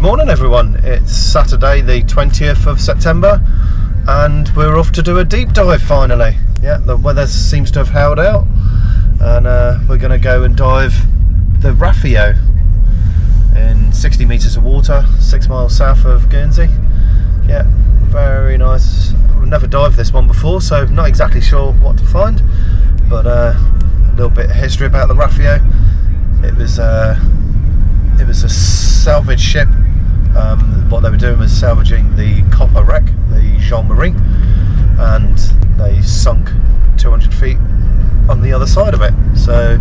Good morning, everyone. It's Saturday, the 20th of September, and we're off to do a deep dive finally. Yeah, the weather seems to have held out, and uh, we're going to go and dive the Rafio in 60 metres of water, six miles south of Guernsey. Yeah, very nice. I've never dived this one before, so not exactly sure what to find, but uh, a little bit of history about the Rafio. It was uh, it was a salvage ship. Um, what they were doing was salvaging the copper wreck, the Jean Marie, and they sunk 200 feet on the other side of it. So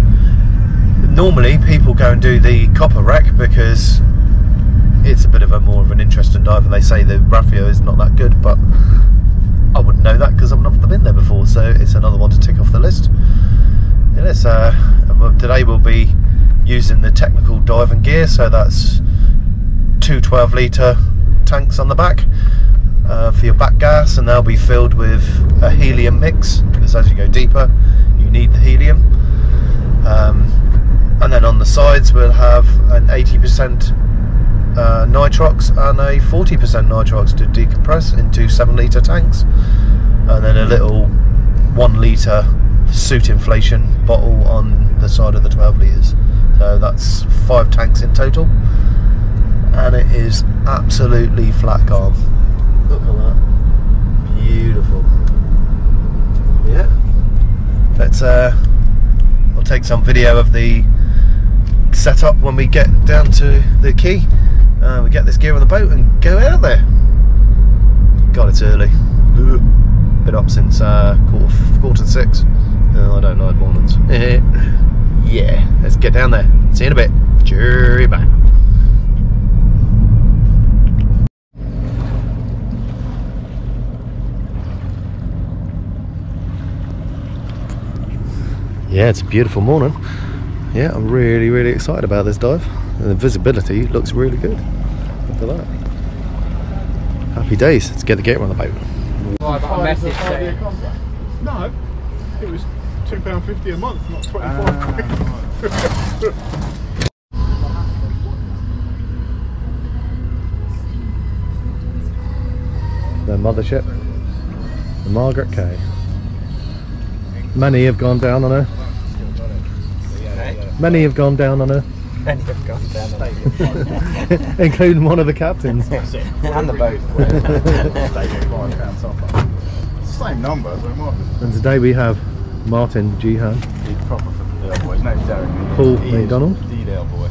normally people go and do the copper wreck because it's a bit of a more of an interesting dive, and they say the Rafio is not that good, but I wouldn't know that because I've not been there before. So it's another one to tick off the list. Is. Uh, today we'll be using the technical diving gear, so that's two 12 litre tanks on the back uh, for your back gas, and they'll be filled with a helium mix because as you go deeper, you need the helium. Um, and then on the sides, we'll have an 80% uh, nitrox and a 40% nitrox to decompress into 7 litre tanks, and then a little 1 litre suit inflation bottle on the side of the 12 litres. So that's five tanks in total, and it is absolutely flat calm. Look at that, beautiful. Yeah, let's. Uh, I'll take some video of the setup when we get down to the quay. Uh, we get this gear on the boat and go out there. God, it's early. Been up since uh, quarter, quarter to six. No, I don't like mornings. yeah, let's get down there. See you in a bit. Cheery bye. Yeah, it's a beautiful morning. Yeah, I'm really, really excited about this dive. And the visibility looks really good. Look at that. Happy days. Let's get the gear on the boat. No, it was two pound fifty a month, not twenty five quid. the mothership, the Margaret K. Many have gone down on her. Many have gone down on her, Many have gone down the including one of the captains. and the boat. It's the same number, so it might be. And today we have Martin Gihan, He's proper for the Dale boy. His name's Derek. Paul McDonald, The Dale boy.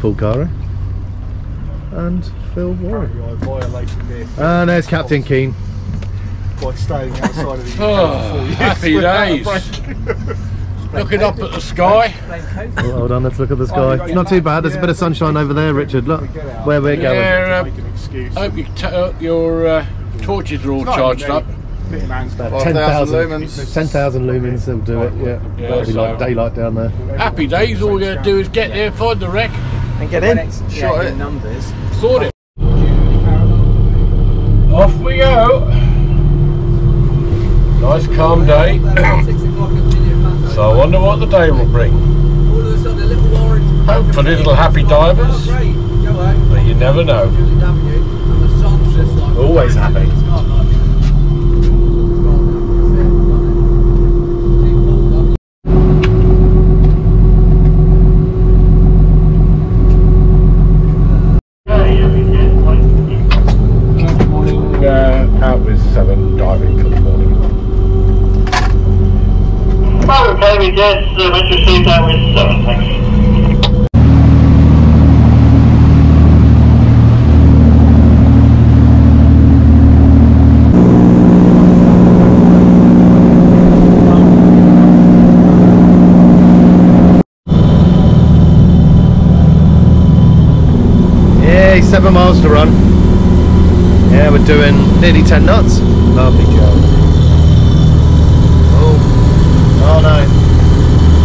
Paul Caro, and Phil Warren. I violated And there's ah, Captain Keen. by staying outside of the Oh, happy days. Looking up at the sky. Oh, hold on, let's look at the sky. It's not too bad. There's a bit of sunshine over there, Richard. Look where we're going. Yeah, Make an excuse. uh, hope you t- uh, your uh, torches are all charged up. About 10,000 lumens. 10,000 lumens will do it, yeah. Yeah, That'll be like daylight down there. Happy days. All we got to do is get there, find the wreck, And get in. Shot yeah, it. numbers. sort it. Off we go. Nice calm day. so I wonder what the day will bring. Hopefully little happy divers, but you never know. Always happy. Morning uh, out with seven diving for the morning. Okay, we just uh, receive seven, thanks. Yay, seven miles to run. Yeah, we're doing nearly 10 knots. Lovely job. Oh, oh no.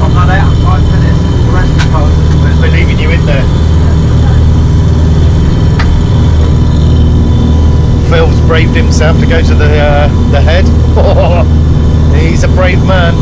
I'm not out in five minutes. The rest of the part. We're leaving you Phil's braved himself to go to the uh, the head. He's a brave man.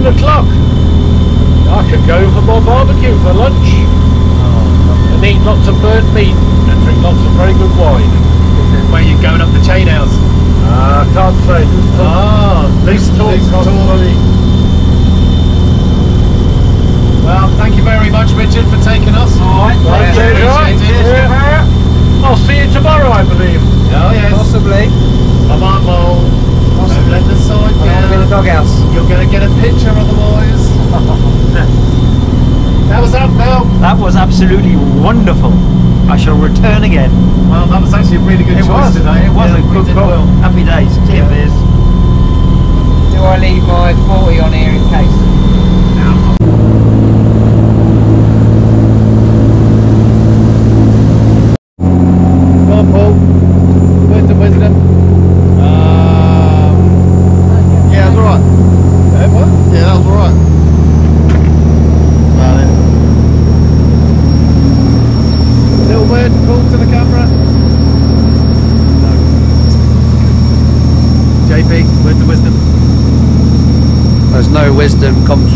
11 o'clock. I could go for more barbecue for lunch. And eat lots of burnt meat and drink lots of very good wine. Where you going up the chain house? Ah, can't say. Ah, This talk this cost talk. money. Well, thank you very much, Richard, for taking us. Alright, Right, thank you. right, yeah. I'll see you tomorrow, I believe. Oh yes. Possibly. I might roll. Possibly. Let the side I'm in the doghouse. You're gonna get a picture otherwise. How was that, Mel? That was absolutely wonderful. I shall return again. Well, that was actually a really good it choice was. today. It was Yeah, a we good did well. Happy days. Tea and. Do I leave my 40 on here in case? Go on, Paul. Words of wisdom. Um, yeah, that was alright. What? Yeah, that was alright. no wisdom comes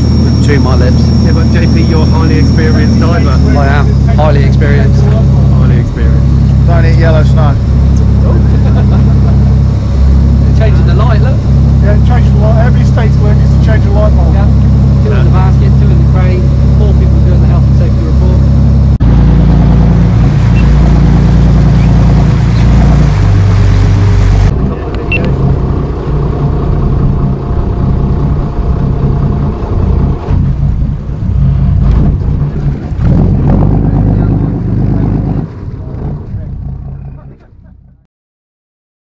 to my lips. Yeah, but JP, you're a highly experienced diver. I am highly experienced. Highly experienced. Don't eat yellow snow. changing the light, look. Yeah, change the light. Every state's work is to change the light bulb. Yeah. The.